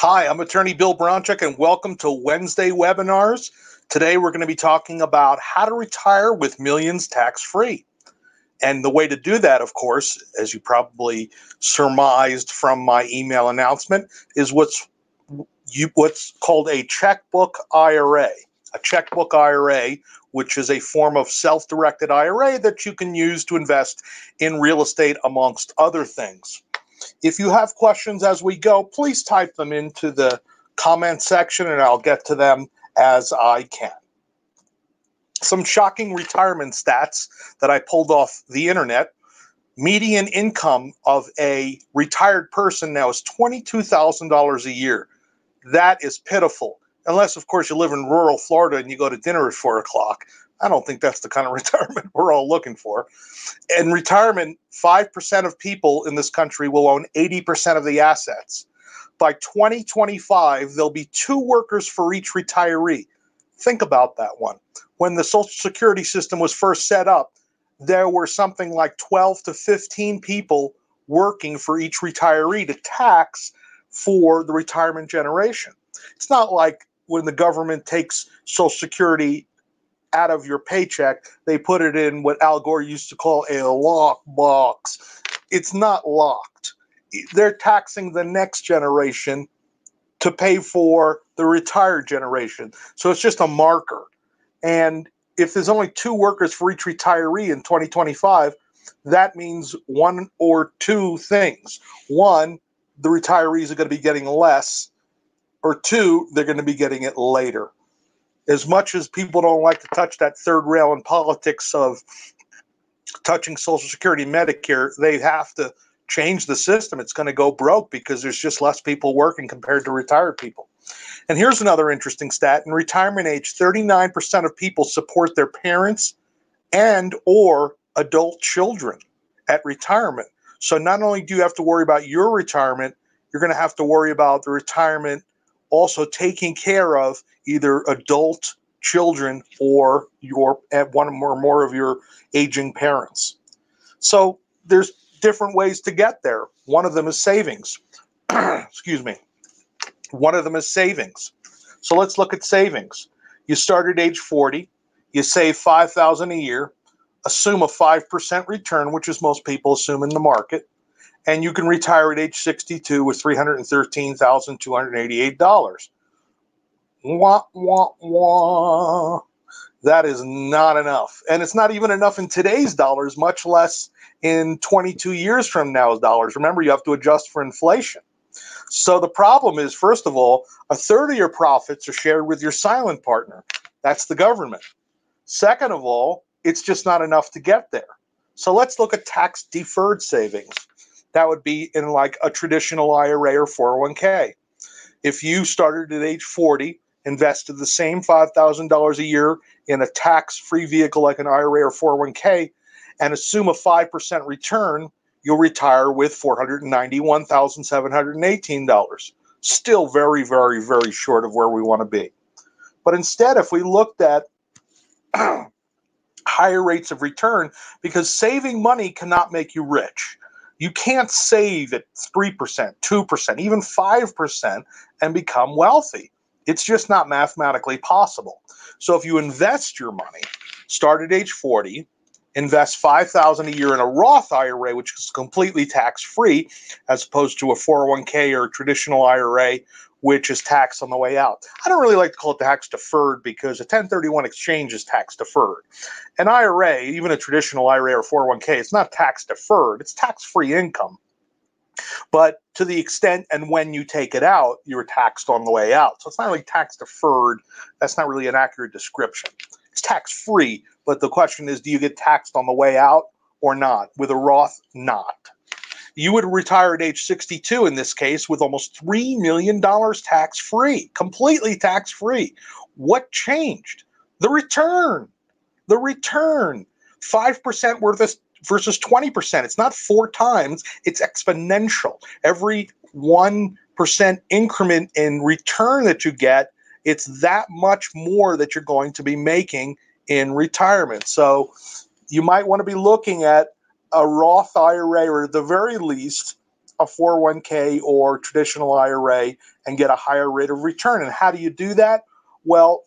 Hi, I'm attorney Bill Bronchick, and welcome to Wednesday webinars. Today, we're going to be talking about how to retire with millions tax free. And the way to do that, of course, as you probably surmised from my email announcement, is what's you, what's called a checkbook IRA. A checkbook IRA, which is a form of self-directed IRA that you can use to invest in real estate, amongst other things. If you have questions as we go, please type them into the comment section and I'll get to them as I can. Some shocking retirement stats that I pulled off the internet. Median income of a retired person now is $22,000 a year. That is pitiful. Unless, of course, you live in rural Florida and you go to dinner at four o'clock. I don't think that's the kind of retirement we're all looking for. In retirement, 5% of people in this country will own 80% of the assets. By 2025, there'll be two workers for each retiree. Think about that one. When the Social Security system was first set up, there were something like 12 to 15 people working for each retiree to tax for the retirement generation. It's not like when the government takes Social Security out of your paycheck, they put it in what Al Gore used to call a lock box. It's not locked. They're taxing the next generation to pay for the retired generation. So it's just a marker. And if there's only two workers for each retiree in 2025, that means one or two things. One, the retirees are going to be getting less, or two, they're going to be getting it later as much as people don't like to touch that third rail in politics of touching Social Security and Medicare, they have to change the system. It's going to go broke because there's just less people working compared to retired people. And here's another interesting stat. In retirement age, 39% of people support their parents and or adult children at retirement. So not only do you have to worry about your retirement, you're going to have to worry about the retirement also taking care of either adult children or your at one or more of your aging parents. So there's different ways to get there. One of them is savings. Excuse me. One of them is savings. So let's look at savings. You start at age 40, you save 5000 a year, assume a 5% return, which is most people assume in the market and you can retire at age 62 with $313,288. Wah, wah, wah. That is not enough. And it's not even enough in today's dollars, much less in 22 years from now's dollars. Remember, you have to adjust for inflation. So the problem is, first of all, a third of your profits are shared with your silent partner. That's the government. Second of all, it's just not enough to get there. So let's look at tax deferred savings that would be in like a traditional IRA or 401k. If you started at age 40, invested the same $5,000 a year in a tax free vehicle like an IRA or 401k, and assume a 5% return, you'll retire with $491,718. Still very, very, very short of where we want to be. But instead, if we looked at higher rates of return, because saving money cannot make you rich. You can't save at 3%, 2%, even 5% and become wealthy. It's just not mathematically possible. So if you invest your money, start at age 40, invest 5000 a year in a Roth IRA which is completely tax free as opposed to a 401k or traditional IRA which is taxed on the way out. I don't really like to call it tax deferred because a 1031 exchange is tax deferred. An IRA, even a traditional IRA or 401k, it's not tax deferred, it's tax free income. But to the extent and when you take it out, you're taxed on the way out. So it's not really tax deferred. That's not really an accurate description. It's tax free, but the question is do you get taxed on the way out or not? With a Roth, not you would retire at age 62 in this case with almost $3 million tax free, completely tax free. What changed? The return. The return. 5% worth versus 20%. It's not four times, it's exponential. Every 1% increment in return that you get, it's that much more that you're going to be making in retirement. So you might want to be looking at a Roth IRA or at the very least a 401k or traditional IRA and get a higher rate of return. And how do you do that? Well,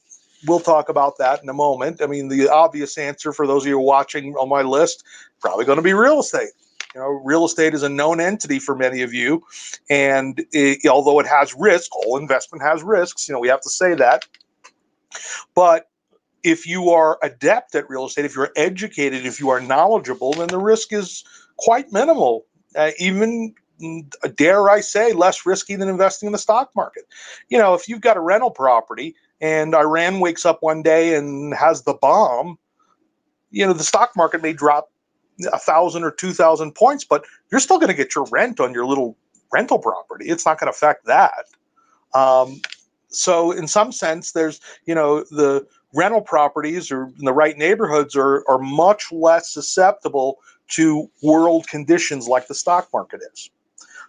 we'll talk about that in a moment. I mean, the obvious answer for those of you watching on my list probably going to be real estate. You know, real estate is a known entity for many of you, and it, although it has risk, all investment has risks. You know, we have to say that. But if you are adept at real estate, if you're educated, if you are knowledgeable, then the risk is quite minimal. Uh, even dare I say, less risky than investing in the stock market. You know, if you've got a rental property and Iran wakes up one day and has the bomb, you know, the stock market may drop a thousand or two thousand points, but you're still going to get your rent on your little rental property. It's not going to affect that. Um, so, in some sense, there's, you know, the rental properties or in the right neighborhoods are, are much less susceptible to world conditions like the stock market is.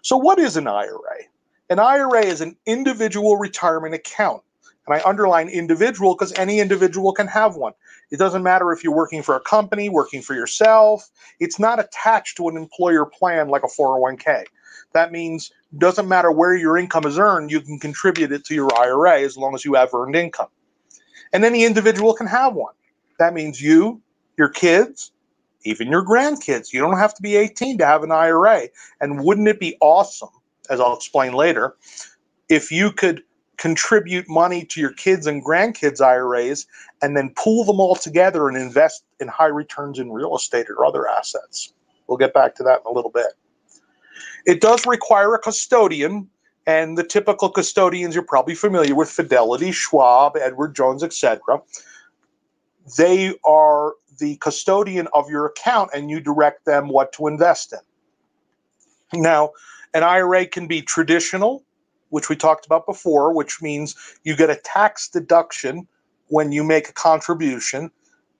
So, what is an IRA? An IRA is an individual retirement account. And I underline individual because any individual can have one. It doesn't matter if you're working for a company, working for yourself. It's not attached to an employer plan like a 401k. That means doesn't matter where your income is earned, you can contribute it to your IRA as long as you have earned income. And any individual can have one. That means you, your kids, even your grandkids. You don't have to be 18 to have an IRA. And wouldn't it be awesome, as I'll explain later, if you could contribute money to your kids and grandkids IRAs and then pool them all together and invest in high returns in real estate or other assets. We'll get back to that in a little bit. It does require a custodian, and the typical custodians you're probably familiar with Fidelity, Schwab, Edward Jones, etc. They are the custodian of your account and you direct them what to invest in. Now, an IRA can be traditional, which we talked about before, which means you get a tax deduction when you make a contribution.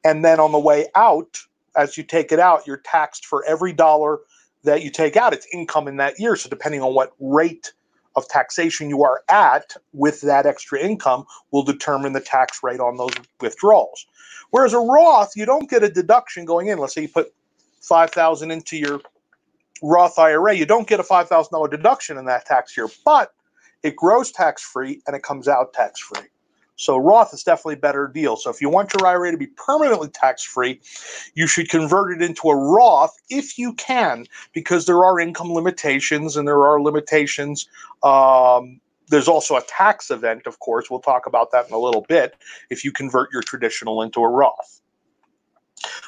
And then on the way out, as you take it out, you're taxed for every dollar that you take out. It's income in that year. So, depending on what rate of taxation you are at with that extra income, will determine the tax rate on those withdrawals. Whereas a Roth, you don't get a deduction going in. Let's say you put 5000 into your Roth IRA, you don't get a $5,000 deduction in that tax year, but it grows tax free and it comes out tax free. So Roth is definitely a better deal. So if you want your IRA to be permanently tax free, you should convert it into a Roth if you can, because there are income limitations and there are limitations um, there's also a tax event, of course. We'll talk about that in a little bit if you convert your traditional into a Roth.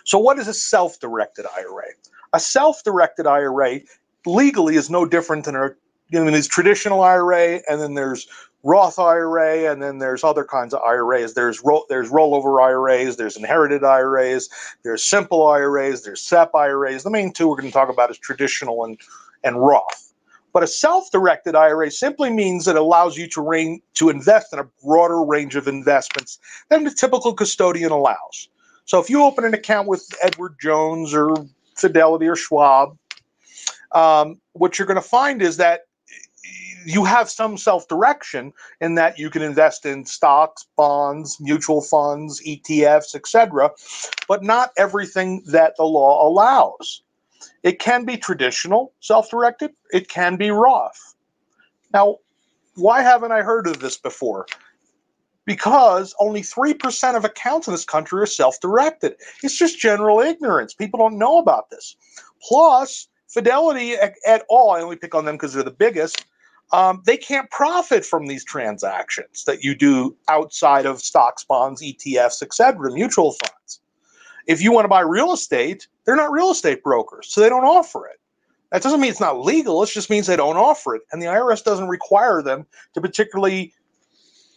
So, what is a self directed IRA? A self directed IRA legally is no different than a you know, there's traditional IRA, and then there's Roth IRA, and then there's other kinds of IRAs. There's ro- there's rollover IRAs, there's inherited IRAs, there's simple IRAs, there's SEP IRAs. The main two we're going to talk about is traditional and and Roth. But a self-directed IRA simply means it allows you to, reign, to invest in a broader range of investments than the typical custodian allows. So if you open an account with Edward Jones or Fidelity or Schwab, um, what you're going to find is that you have some self-direction in that you can invest in stocks, bonds, mutual funds, ETFs, etc., but not everything that the law allows. It can be traditional, self directed, it can be Roth. Now, why haven't I heard of this before? Because only 3% of accounts in this country are self directed. It's just general ignorance. People don't know about this. Plus, Fidelity at, at all, I only pick on them because they're the biggest, um, they can't profit from these transactions that you do outside of stocks, bonds, ETFs, etc., mutual funds. If you want to buy real estate, they're not real estate brokers, so they don't offer it. That doesn't mean it's not legal, it just means they don't offer it. And the IRS doesn't require them to particularly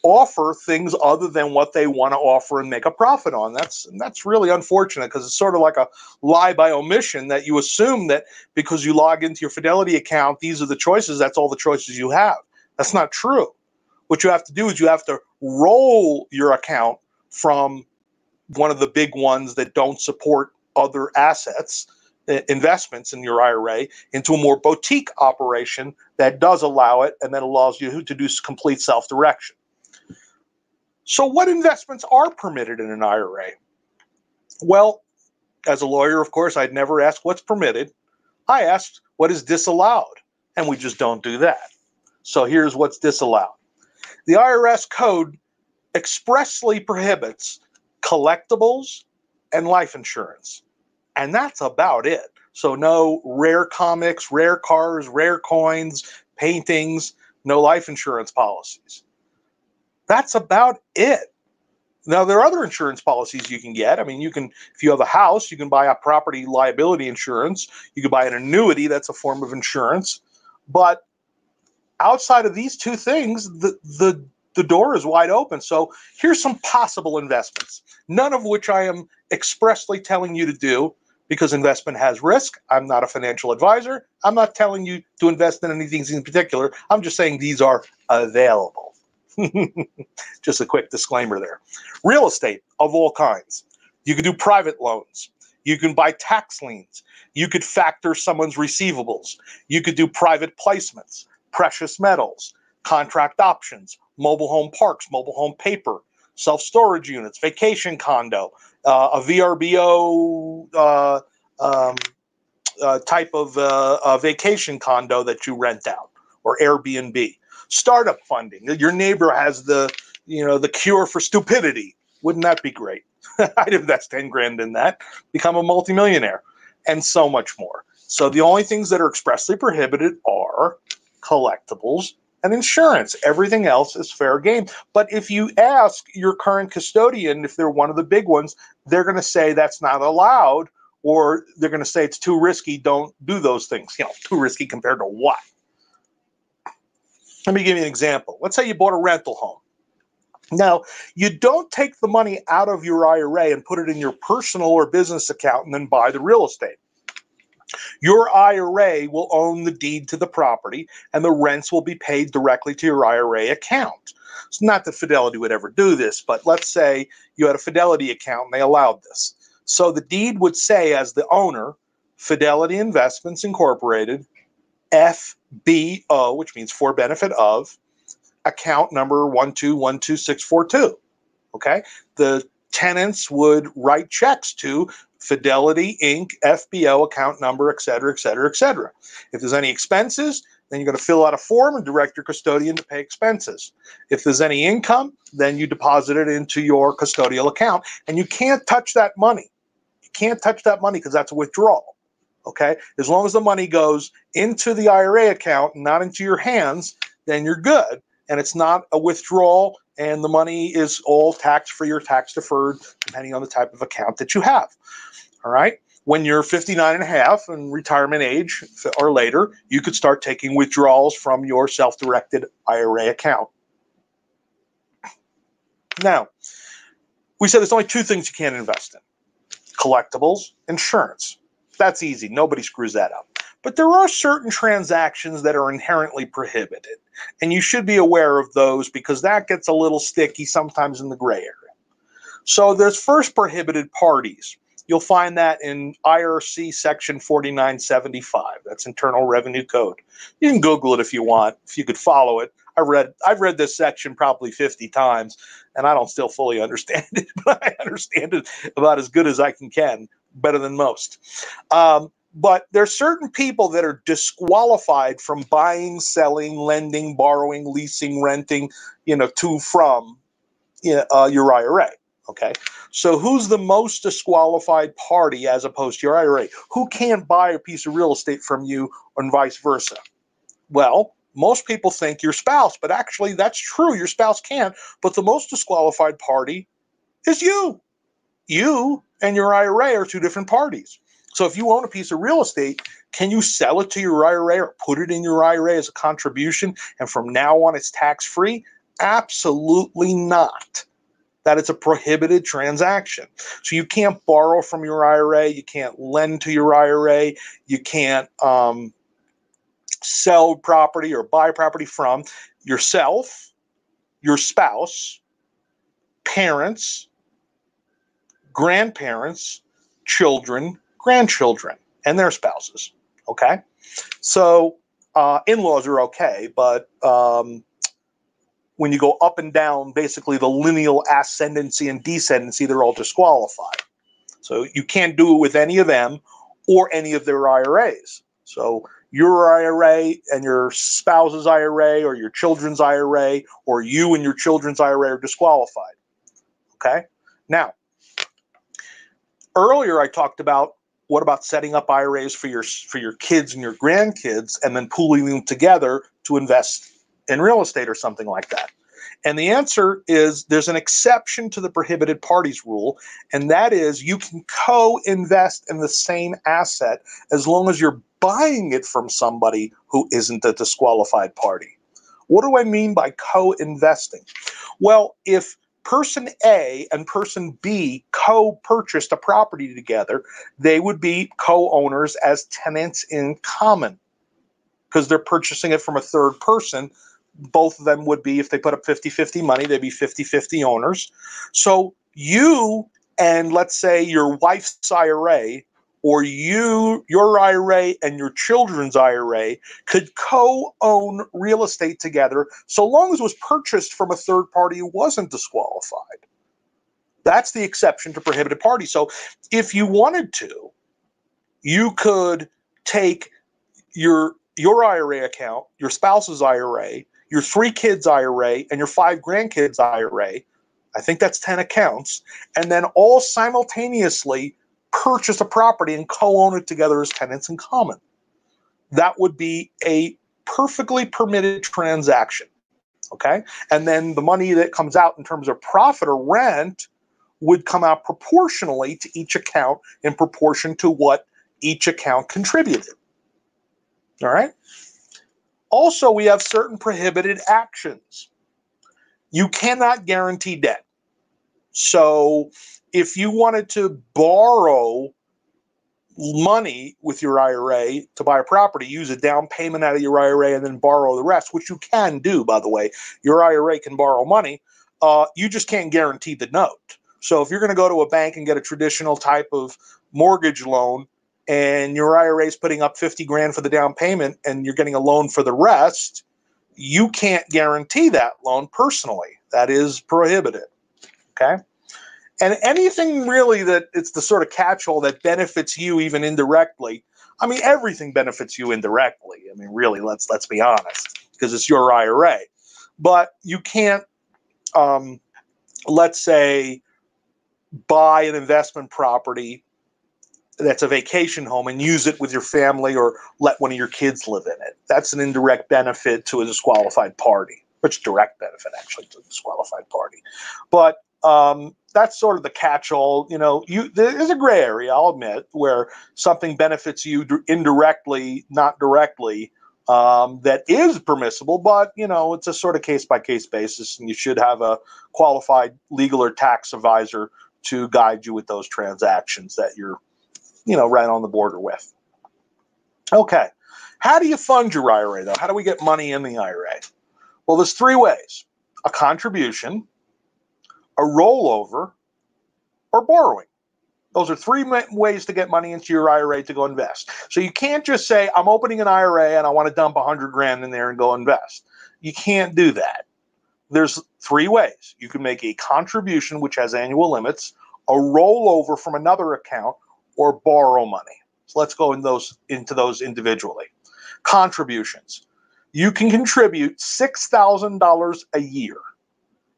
offer things other than what they want to offer and make a profit on. That's that's really unfortunate because it's sort of like a lie by omission that you assume that because you log into your Fidelity account, these are the choices, that's all the choices you have. That's not true. What you have to do is you have to roll your account from one of the big ones that don't support other assets investments in your IRA into a more boutique operation that does allow it and then allows you to do complete self direction. So, what investments are permitted in an IRA? Well, as a lawyer, of course, I'd never ask what's permitted. I asked what is disallowed. and we just don't do that. So here's what's disallowed the IRS code expressly prohibits collectibles and life insurance. And that's about it. So, no rare comics, rare cars, rare coins, paintings, no life insurance policies. That's about it. Now, there are other insurance policies you can get. I mean, you can, if you have a house, you can buy a property liability insurance. You can buy an annuity, that's a form of insurance. But outside of these two things, the, the, the door is wide open. So here's some possible investments, none of which I am expressly telling you to do because investment has risk. I'm not a financial advisor. I'm not telling you to invest in anything in particular. I'm just saying these are available. just a quick disclaimer there. Real estate of all kinds. You can do private loans. You can buy tax liens. You could factor someone's receivables. You could do private placements, precious metals, contract options, mobile home parks, mobile home paper, self storage units, vacation condo, uh, a VRBO uh, um, uh, type of uh, vacation condo that you rent out or Airbnb. Startup funding. Your neighbor has the you know the cure for stupidity. Wouldn't that be great? I'd invest 10 grand in that, become a multimillionaire, and so much more. So the only things that are expressly prohibited are collectibles and insurance. Everything else is fair game. But if you ask your current custodian if they're one of the big ones, they're going to say that's not allowed, or they're going to say it's too risky. Don't do those things. You know, too risky compared to what? Let me give you an example. Let's say you bought a rental home. Now, you don't take the money out of your IRA and put it in your personal or business account and then buy the real estate. Your IRA will own the deed to the property and the rents will be paid directly to your IRA account. It's not that Fidelity would ever do this, but let's say you had a Fidelity account and they allowed this. So the deed would say, as the owner, Fidelity Investments Incorporated, FBO, which means for benefit of, account number 1212642. Okay. The tenants would write checks to Fidelity Inc., FBO account number, et cetera, et cetera, et cetera. If there's any expenses, then you're going to fill out a form and direct your custodian to pay expenses. If there's any income, then you deposit it into your custodial account and you can't touch that money. You can't touch that money because that's a withdrawal. Okay. As long as the money goes into the IRA account, not into your hands, then you're good. And it's not a withdrawal, and the money is all tax free or tax deferred, depending on the type of account that you have. All right. When you're 59 and a half and retirement age or later, you could start taking withdrawals from your self directed IRA account. Now, we said there's only two things you can't invest in collectibles, insurance. That's easy. Nobody screws that up. But there are certain transactions that are inherently prohibited. And you should be aware of those because that gets a little sticky sometimes in the gray area. So there's first prohibited parties. You'll find that in IRC section 4975. That's Internal Revenue Code. You can Google it if you want, if you could follow it. I read I've read this section probably 50 times and I don't still fully understand it, but I understand it about as good as I can can, better than most. Um, but there's certain people that are disqualified from buying, selling, lending, borrowing, leasing, renting, you know, to from uh, your IRA. Okay. So who's the most disqualified party as opposed to your IRA? Who can't buy a piece of real estate from you and vice versa? Well, most people think your spouse, but actually that's true. Your spouse can't, But the most disqualified party is you. You and your IRA are two different parties. So if you own a piece of real estate, can you sell it to your IRA or put it in your IRA as a contribution and from now on it's tax free? Absolutely not that it's a prohibited transaction. So you can't borrow from your IRA, you can't lend to your IRA, you can't um, sell property or buy property from yourself, your spouse, parents, grandparents, children, grandchildren, and their spouses. Okay. So uh, in laws are okay, but um, when you go up and down, basically the lineal ascendancy and descendancy, they're all disqualified. So you can't do it with any of them or any of their IRAs. So your IRA and your spouse's IRA or your children's IRA or you and your children's IRA are disqualified. Okay? Now, earlier I talked about what about setting up IRAs for your for your kids and your grandkids and then pooling them together to invest in real estate or something like that. And the answer is there's an exception to the prohibited parties rule, and that is you can co invest in the same asset as long as you're buying it from somebody who isn't a disqualified party. What do I mean by co investing? Well, if person A and person B co purchased a property together, they would be co owners as tenants in common. Because they're purchasing it from a third person. Both of them would be if they put up 50-50 money they'd be 50-50 owners. So you and let's say your wife's ira or you your ira and your children's ira could co-own real estate together so long as it was purchased from a third party who wasn't disqualified that's the exception to prohibited party so if you wanted to you could take your your IRA account, your spouse's IRA, your three kids IRA and your five grandkids IRA. I think that's 10 accounts. And then all simultaneously purchase a property and co own it together as tenants in common. That would be a perfectly permitted transaction. Okay. And then the money that comes out in terms of profit or rent would come out proportionally to each account in proportion to what each account contributed. All right. Also, we have certain prohibited actions. You cannot guarantee debt. So, if you wanted to borrow money with your IRA to buy a property, use a down payment out of your IRA and then borrow the rest, which you can do, by the way. Your IRA can borrow money. Uh, you just can't guarantee the note. So if you're going to go to a bank and get a traditional type of mortgage loan, and your IRA is putting up 50 grand for the down payment and you're getting a loan for the rest, you can't guarantee that loan personally. That is prohibited. Okay. And anything really that it's the sort of catch all that benefits you even indirectly. I mean, everything benefits you indirectly. I mean, really, let's let's be honest, because it's your IRA. But you can't, um, let's say, buy an investment property that's a vacation home and use it with your family or let one of your kids live in it. That's an indirect benefit to a disqualified party, which direct benefit actually to a disqualified party. But um, that's sort of the catch-all. You know, you there's a gray area, I'll admit, where something benefits you indirectly, not directly. Um, that is permissible, but you know it's a sort of case by case basis, and you should have a qualified legal or tax advisor to guide you with those transactions that you're you know, right on the border with. Okay. How do you fund your IRA though? How do we get money in the IRA? Well, there's three ways a contribution, a rollover, or borrowing. Those are three ways to get money into your IRA to go invest. So you can't just say, I'm opening an IRA and I want to dump 100 grand in there and go invest. You can't do that. There's three ways. You can make a contribution, which has annual limits, a rollover from another account, or borrow money. So let's go in those into those individually. Contributions. You can contribute $6,000 a year.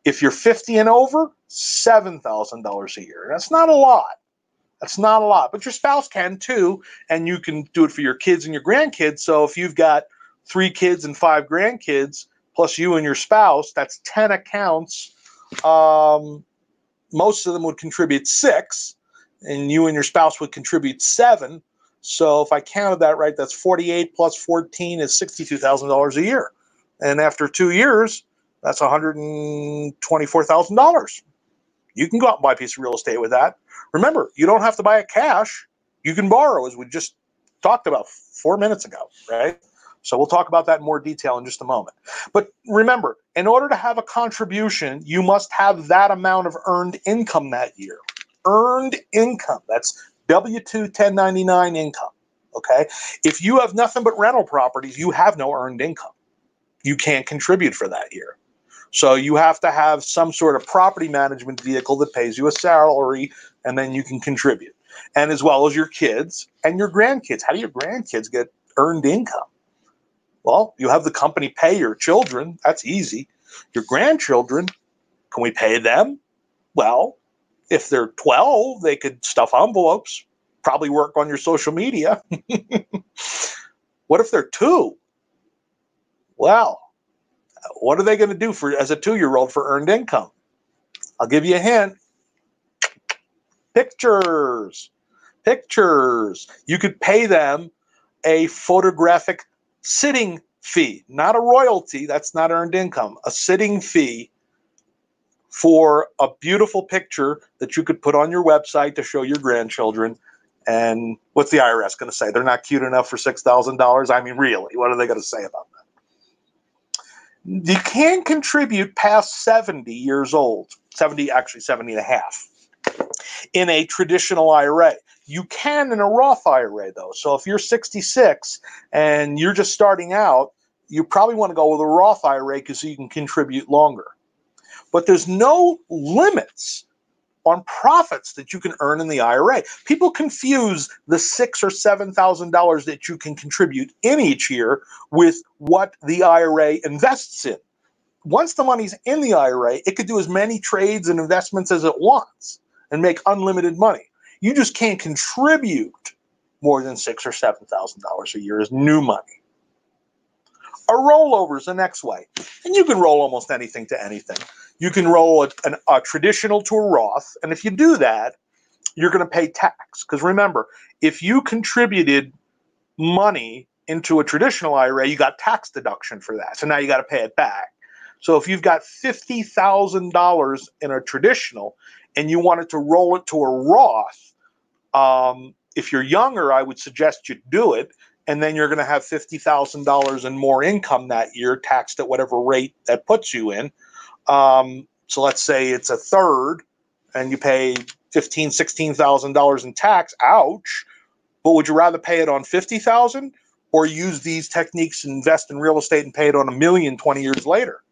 If you're 50 and over, $7,000 a year. That's not a lot. That's not a lot, but your spouse can too, and you can do it for your kids and your grandkids. So if you've got three kids and five grandkids, plus you and your spouse, that's 10 accounts. Um, most of them would contribute six and you and your spouse would contribute seven. So if I counted that right, that's 48 plus 14 is $62,000 a year. And after two years, that's $124,000. You can go out and buy a piece of real estate with that. Remember, you don't have to buy it cash. You can borrow, as we just talked about four minutes ago, right? So we'll talk about that in more detail in just a moment. But remember, in order to have a contribution, you must have that amount of earned income that year earned income. That's W 2 1099 income. Okay. If you have nothing but rental properties, you have no earned income. You can't contribute for that year. So you have to have some sort of property management vehicle that pays you a salary and then you can contribute. And as well as your kids and your grandkids. How do your grandkids get earned income? Well, you have the company pay your children. That's easy. Your grandchildren, can we pay them? Well, if they're 12, they could stuff envelopes, probably work on your social media. what if they're two? Well, what are they going to do for as a two-year-old for earned income? I'll give you a hint. Pictures. Pictures. You could pay them a photographic sitting fee, not a royalty, that's not earned income, a sitting fee for a beautiful picture that you could put on your website to show your grandchildren. And what's the IRS going to say? They're not cute enough for $6,000? I mean, really, what are they going to say about? You can contribute past 70 years old, 70, actually 70 and a half, in a traditional IRA. You can in a Roth IRA, though. So if you're 66 and you're just starting out, you probably want to go with a Roth IRA because you can contribute longer but there's no limits on profits that you can earn in the IRA. People confuse the six or seven thousand dollars that you can contribute in each year with what the IRA invests in. Once the money's in the IRA, it could do as many trades and investments as it wants and make unlimited money. You just can't contribute more than six or seven thousand dollars a year as new money. A rollover is the next way. And you can roll almost anything to anything. You can roll a, an, a traditional to a Roth. And if you do that, you're going to pay tax. Because remember, if you contributed money into a traditional IRA, you got tax deduction for that. So now you got to pay it back. So if you've got $50,000 in a traditional and you wanted to roll it to a Roth, um, if you're younger, I would suggest you do it and then you're going to have $50,000 and more income that year, taxed at whatever rate that puts you in. Um, so let's say it's a third and you pay fifteen, sixteen thousand dollars in tax. Ouch! But would you rather pay it on fifty thousand or use these techniques and invest in real estate and pay it on a million 20 years later?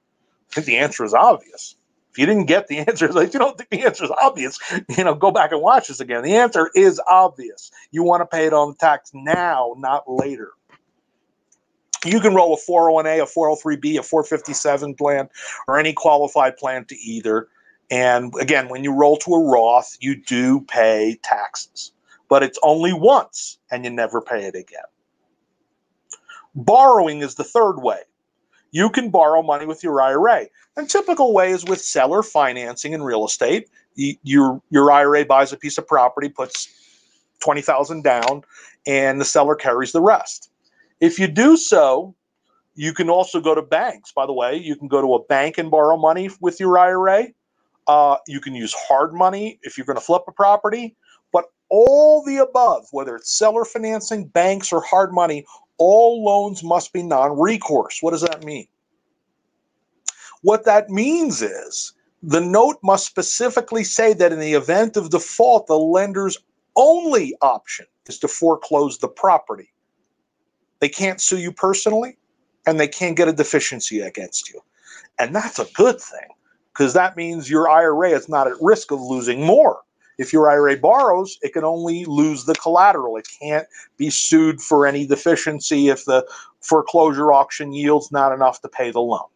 I think the answer is obvious. If you didn't get the answer, if you don't think the answer is obvious, you know, go back and watch this again. The answer is obvious. You want to pay it on the tax now, not later. You can roll a 401a, a 403b, a 457 plan, or any qualified plan to either. And again, when you roll to a Roth, you do pay taxes, but it's only once and you never pay it again. Borrowing is the third way. You can borrow money with your IRA. And typical way is with seller financing in real estate. your, your IRA buys a piece of property, puts 20,000 down, and the seller carries the rest. If you do so, you can also go to banks. By the way, you can go to a bank and borrow money with your IRA. Uh, you can use hard money if you're going to flip a property. But all the above, whether it's seller financing, banks, or hard money, all loans must be non recourse. What does that mean? What that means is the note must specifically say that in the event of default, the lender's only option is to foreclose the property. They can't sue you personally and they can't get a deficiency against you. And that's a good thing because that means your IRA is not at risk of losing more. If your IRA borrows, it can only lose the collateral. It can't be sued for any deficiency if the foreclosure auction yields not enough to pay the loan.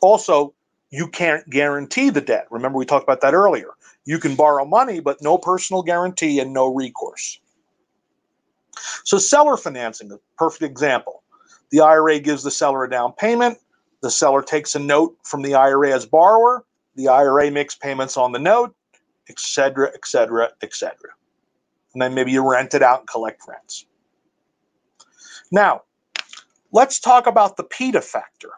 Also, you can't guarantee the debt. Remember, we talked about that earlier. You can borrow money, but no personal guarantee and no recourse. So seller financing, a perfect example. The IRA gives the seller a down payment. The seller takes a note from the IRA as borrower. The IRA makes payments on the note, etc., etc., etc. And then maybe you rent it out and collect rents. Now, let's talk about the PETA factor.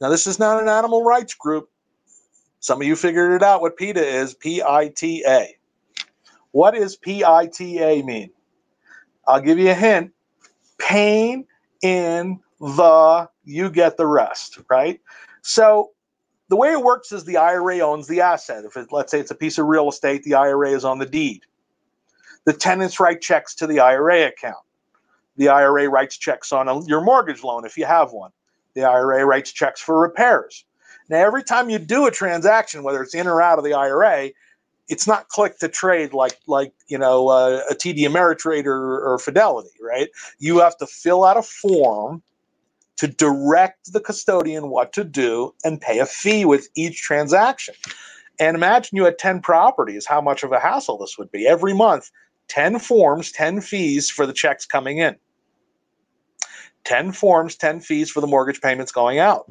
Now, this is not an animal rights group. Some of you figured it out what PETA is P I T A. What does P I T A mean? I'll give you a hint. Pain in the, you get the rest, right? So the way it works is the IRA owns the asset. If it, let's say it's a piece of real estate, the IRA is on the deed. The tenants write checks to the IRA account. The IRA writes checks on a, your mortgage loan if you have one. The IRA writes checks for repairs. Now, every time you do a transaction, whether it's in or out of the IRA, it's not click to trade like like you know uh, a TD Ameritrade or, or Fidelity, right? You have to fill out a form to direct the custodian what to do and pay a fee with each transaction. And imagine you had 10 properties, how much of a hassle this would be. Every month, 10 forms, 10 fees for the checks coming in. 10 forms, 10 fees for the mortgage payments going out.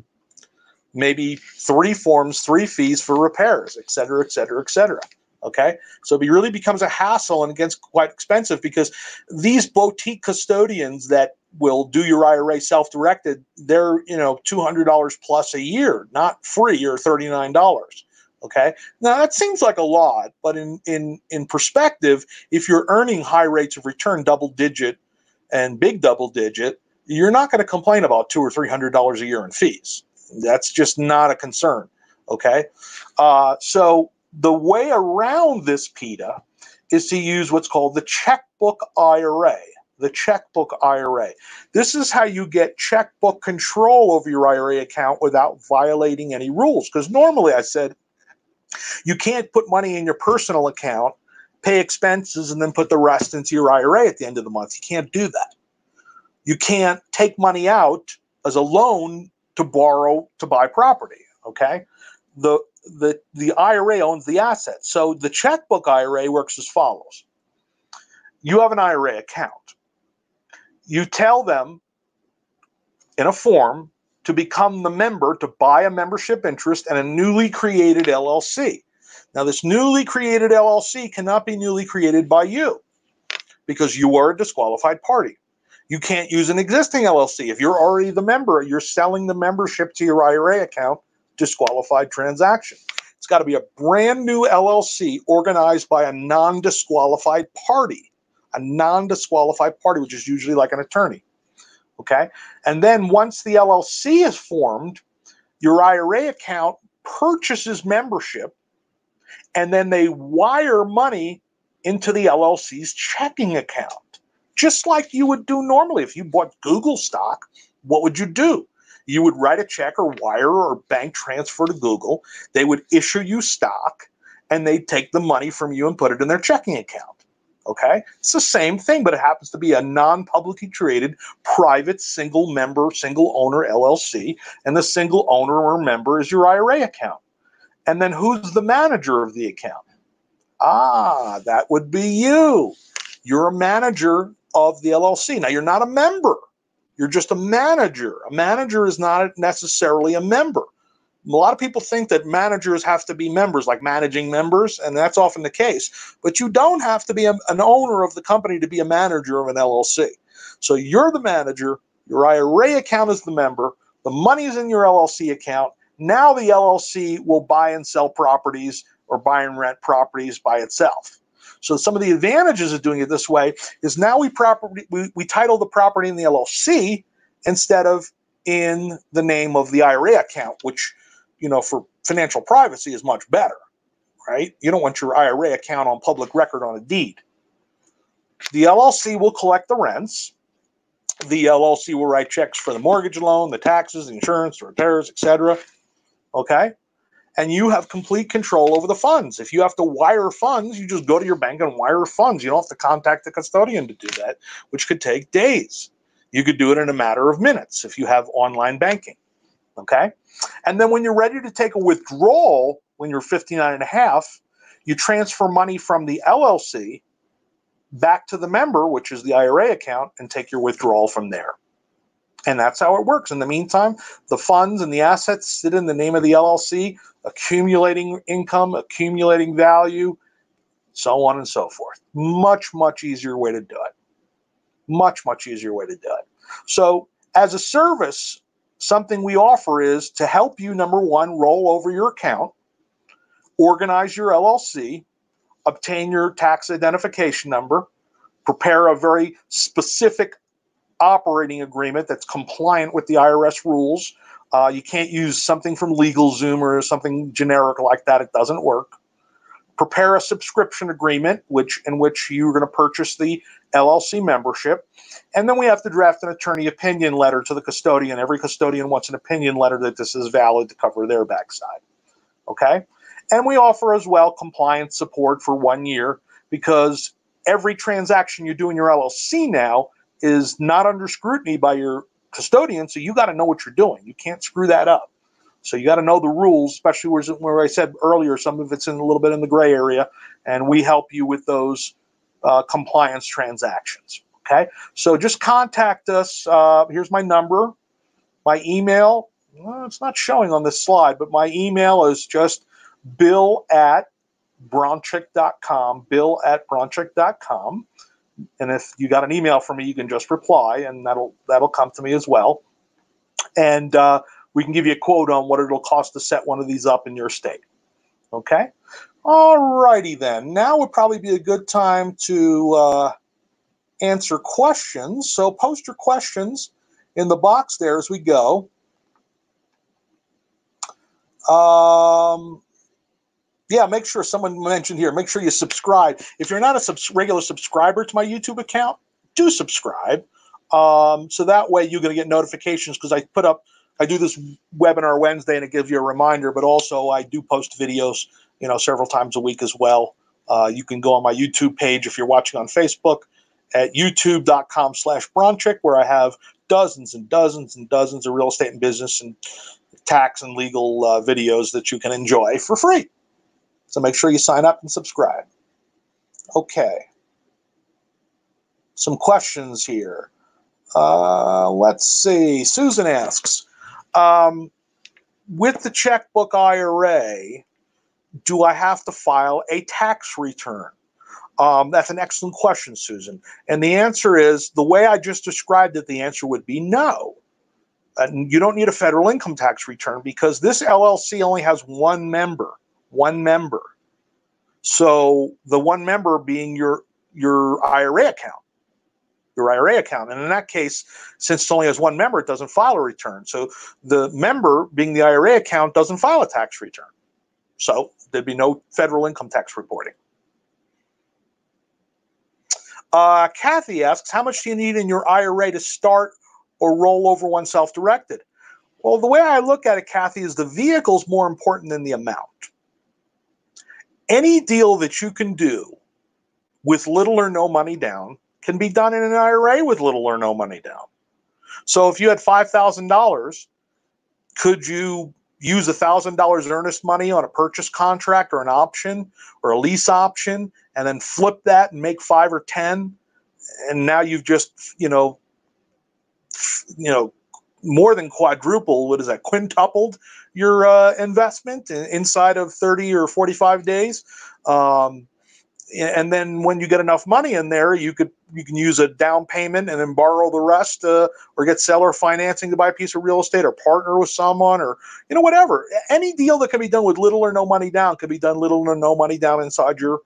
Maybe three forms, three fees for repairs, et cetera, et cetera, et cetera. Okay. So it really becomes a hassle and it gets quite expensive because these boutique custodians that will do your IRA self-directed, they're, you know, $200 plus a year, not free or $39. Okay. Now that seems like a lot, but in, in, in perspective, if you're earning high rates of return, double digit and big double digit, you're not going to complain about two or three hundred dollars a year in fees. That's just not a concern. Okay. Uh, so the way around this PITA is to use what's called the checkbook IRA. The checkbook IRA. This is how you get checkbook control over your IRA account without violating any rules. Because normally I said you can't put money in your personal account, pay expenses, and then put the rest into your IRA at the end of the month. You can't do that. You can't take money out as a loan to borrow to buy property. Okay. The the the IRA owns the assets. So the checkbook IRA works as follows. You have an IRA account. You tell them in a form to become the member to buy a membership interest in a newly created LLC. Now, this newly created LLC cannot be newly created by you because you are a disqualified party. You can't use an existing LLC. If you're already the member, you're selling the membership to your IRA account disqualified transaction. It's got to be a brand new LLC organized by a non disqualified party, a non disqualified party, which is usually like an attorney. Okay. And then once the LLC is formed, your IRA account purchases membership and then they wire money into the LLC's checking account, just like you would do normally. If you bought Google stock, what would you do? You would write a check or wire or bank transfer to Google. They would issue you stock and they'd take the money from you and put it in their checking account. Okay. It's the same thing, but it happens to be a non publicly traded, private, single member, single owner LLC. And the single owner or member is your IRA account. And then who's the manager of the account? Ah, that would be you. You're a manager of the LLC. Now, you're not a member. You're just a manager. A manager is not necessarily a member. A lot of people think that managers have to be members, like managing members, and that's often the case. But you don't have to be a, an owner of the company to be a manager of an LLC. So you're the manager, your IRA account is the member, the money is in your LLC account. Now the LLC will buy and sell properties or buy and rent properties by itself. So some of the advantages of doing it this way is now we property we, we title the property in the LLC instead of in the name of the IRA account, which you know for financial privacy is much better, right? You don't want your IRA account on public record on a deed. The LLC will collect the rents. The LLC will write checks for the mortgage loan, the taxes, the insurance, the repairs, etc. Okay and you have complete control over the funds. If you have to wire funds, you just go to your bank and wire funds. You don't have to contact the custodian to do that, which could take days. You could do it in a matter of minutes if you have online banking. Okay. And then when you're ready to take a withdrawal, when you're 59 and a half, you transfer money from the LLC back to the member, which is the IRA account, and take your withdrawal from there. And that's how it works. In the meantime, the funds and the assets sit in the name of the LLC, accumulating income, accumulating value, so on and so forth. Much, much easier way to do it. Much, much easier way to do it. So, as a service, something we offer is to help you, number one, roll over your account, organize your LLC, obtain your tax identification number, prepare a very specific operating agreement that's compliant with the IRS rules. Uh, you can't use something from LegalZoom or something generic like that. It doesn't work. Prepare a subscription agreement, which in which you're going to purchase the LLC membership, and then we have to draft an attorney opinion letter to the custodian. Every custodian wants an opinion letter that this is valid to cover their backside. Okay, And we offer as well compliance support for one year because every transaction you do in your LLC now is not under scrutiny by your custodian. So you got to know what you're doing. You can't screw that up. So you got to know the rules, especially where, where I said earlier, some of it's in a little bit in the gray area, and we help you with those uh, compliance transactions. Okay, so just contact us. Uh, here's my number, my email. Well, it's not showing on this slide, but my email is just bill at bronchick.com, bill at bronchick.com. And if you got an email from me, you can just reply, and that'll that'll come to me as well. And uh, we can give you a quote on what it'll cost to set one of these up in your state. Okay. All righty then. Now would probably be a good time to uh, answer questions. So post your questions in the box there as we go. Um, yeah, make sure someone mentioned here, make sure you subscribe. If you're not a subs- regular subscriber to my YouTube account, do subscribe. Um, so that way you're going to get notifications because I put up, I do this webinar Wednesday and it gives you a reminder, but also I do post videos, you know, several times a week as well. Uh, you can go on my YouTube page if you're watching on Facebook at youtube.com slash Bronchick, where I have dozens and dozens and dozens of real estate and business and tax and legal uh, videos that you can enjoy for free. So make sure you sign up and subscribe. Okay. Some questions here. Uh, let's see. Susan asks um, With the checkbook IRA, do I have to file a tax return? Um, that's an excellent question, Susan. And the answer is the way I just described it, the answer would be no. And you don't need a federal income tax return because this LLC only has one member, one member. So the one member being your your IRA account, your IRA account. And in that case, since it only has one member, it doesn't file a return. So the member being the IRA account doesn't file a tax return. So there'd be no federal income tax reporting. Uh, Kathy asks, how much do you need in your IRA to start or roll over one self-directed? Well, the way I look at it, Kathy, is the vehicle is more important than the amount. Any deal that you can do with little or no money down can be done in an IRA with little or no money down. So if you had $5,000, could you use $1,000 earnest money on a purchase contract or an option or a lease option and then flip that and make 5 or 10 and now you've just, you know, you know, more than quadrupled, what is that, quintupled your uh, investment inside of 30 or 45 days. Um, and then when you get enough money in there, you could you can use a down payment and then borrow the rest, uh, or get seller financing to buy a piece of real estate, or partner with someone, or you know whatever. Any deal that can be done with little or no money down can be done little or no money down inside your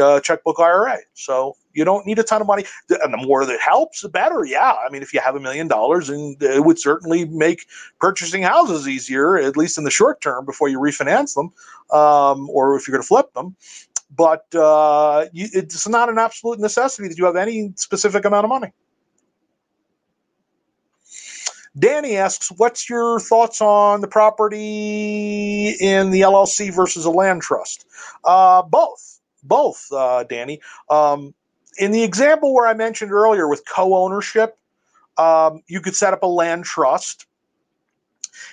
uh, checkbook IRA. So you don't need a ton of money. And the more that helps, the better. Yeah. I mean, if you have a million dollars, and it would certainly make purchasing houses easier, at least in the short term before you refinance them, um, or if you're going to flip them. But uh, you, it's not an absolute necessity that you have any specific amount of money. Danny asks, "What's your thoughts on the property in the LLC versus a land trust?" Uh, both both, uh, Danny. Um, in the example where I mentioned earlier with co-ownership, um, you could set up a land trust,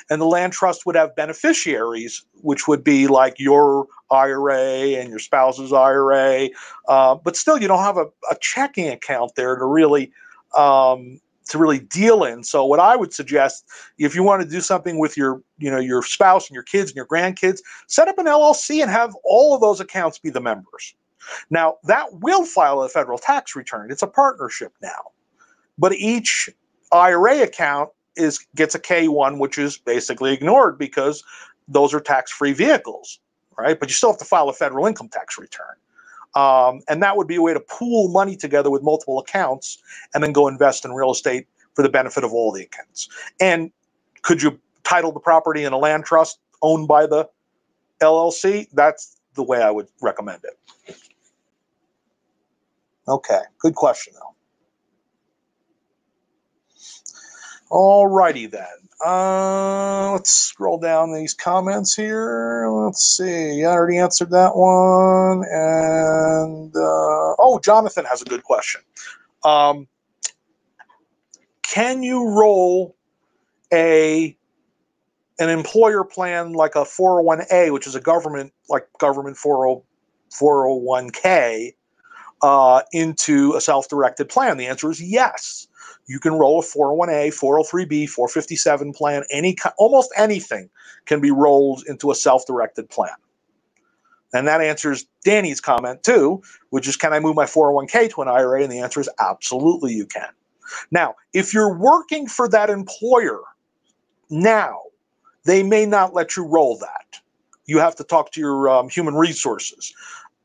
and the land trust would have beneficiaries, which would be like your IRA and your spouse's IRA. Uh, but still, you don't have a, a, checking account there to really um, to really deal in. So what I would suggest, if you want to do something with your, you know, your spouse and your kids and your grandkids, set up an LLC and have all of those accounts be the members. Now that will file a federal tax return. It's a partnership now, but each IRA account is gets a K1, which is basically ignored because those are tax-free vehicles, right? But you still have to file a federal income tax return. Um, and that would be a way to pool money together with multiple accounts and then go invest in real estate for the benefit of all the accounts. And could you title the property in a land trust owned by the LLC? That's the way I would recommend it. Okay, good question though. All righty then. Uh, let's scroll down these comments here. Let's see. I already answered that one. And uh, oh, Jonathan has a good question. Um, can you roll a an employer plan like a 401a, which is a government like government 40, 401k, uh, into a self-directed plan? The answer is yes. You can roll a 401a, 403b, 457 plan. Any almost anything can be rolled into a self-directed plan. And that answers Danny's comment too, which is can I move my 401k to an IRA? And the answer is absolutely you can. Now, if you're working for that employer now, they may not let you roll that. You have to talk to your um, human resources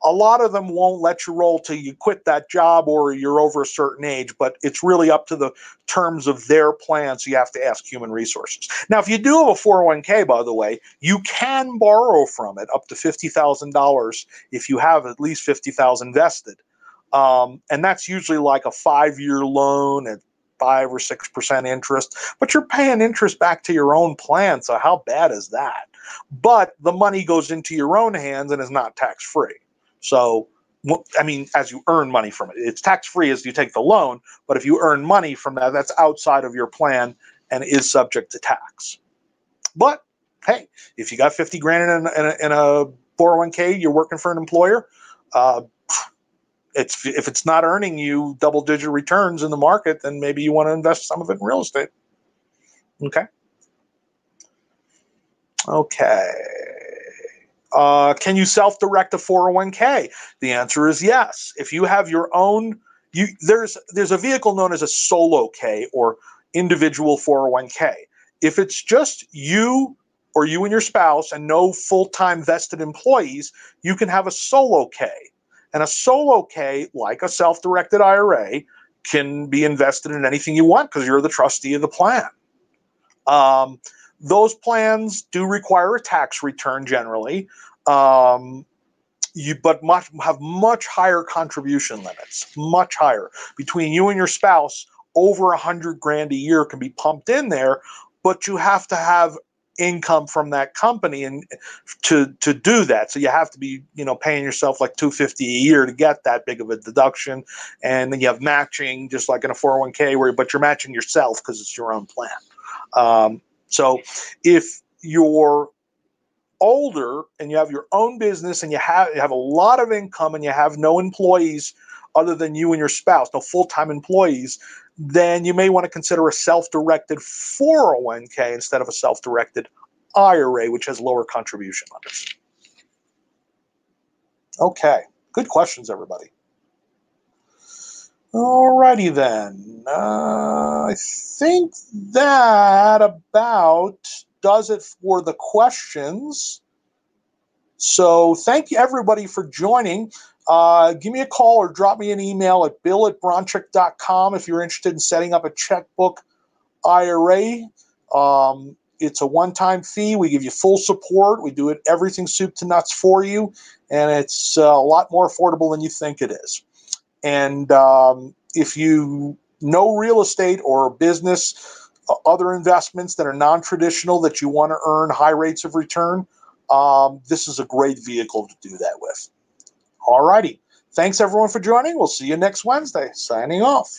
a lot of them won't let you roll till you quit that job or you're over a certain age, but it's really up to the terms of their plan. So you have to ask human resources. Now, if you do have a 401k, by the way, you can borrow from it up to $50,000 if you have at least 50,000 vested. Um, and that's usually like a five year loan at five or six percent interest, but you're paying interest back to your own plan. So how bad is that? But the money goes into your own hands and is not tax free. So, I mean, as you earn money from it, it's tax free as you take the loan. But if you earn money from that, that's outside of your plan and is subject to tax. But hey, if you got 50 grand in a, in in a 401k, you're working for an employer. Uh, it's if it's not earning you double digit returns in the market, then maybe you want to invest some of it in real estate. Okay. Okay. Uh, can you self-direct a 401k? The answer is yes. If you have your own, you there's there's a vehicle known as a solo K or individual 401k. If it's just you or you and your spouse and no full-time vested employees, you can have a solo K. And a solo K, like a self-directed IRA, can be invested in anything you want because you're the trustee of the plan. Um, those plans do require a tax return generally, um, you but much have much higher contribution limits, much higher between you and your spouse. Over a hundred grand a year can be pumped in there, but you have to have income from that company and to to do that so you have to be you know paying yourself like 250 a year to get that big of a deduction and then you have matching just like in a 401k where but you're matching yourself because it's your own plan um, so if you're older and you have your own business and you have you have a lot of income and you have no employees other than you and your spouse, no full-time employees, then you may want to consider a self-directed 401k instead of a self-directed IRA, which has lower contribution limits. Okay, good questions, everybody. Alrighty then. Uh, I think that about does it for the questions. So thank you everybody for joining. Uh, give me a call or drop me an email at bill at bronchick.com if you're interested in setting up a checkbook IRA. Um, it's a one-time fee. We give you full support. We do it everything soup to nuts for you, and it's uh, a lot more affordable than you think it is. And um, if you know real estate or business, uh, other investments that are non traditional that you want to earn high rates of return, um, this is a great vehicle to do that with. All righty. Thanks everyone for joining. We'll see you next Wednesday. Signing off.